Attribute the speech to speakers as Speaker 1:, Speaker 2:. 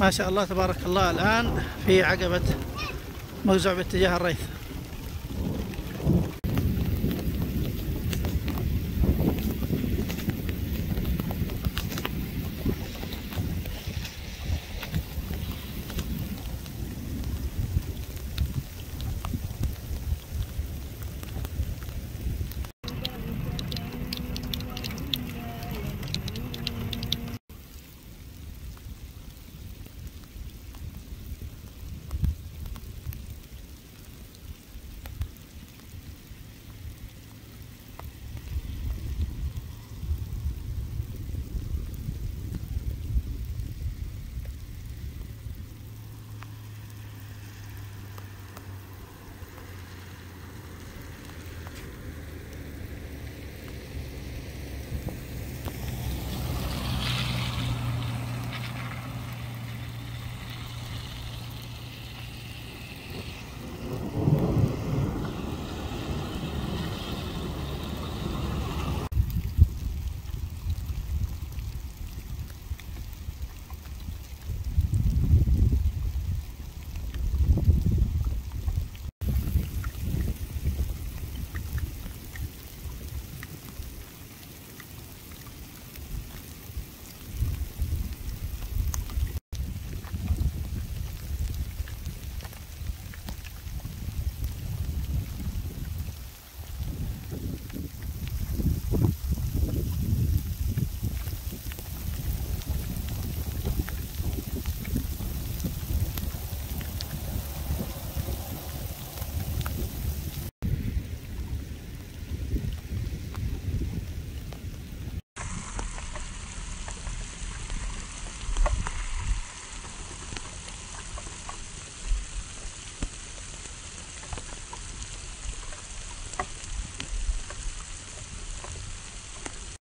Speaker 1: ما شاء الله تبارك الله الآن في عقبة موزع باتجاه الريث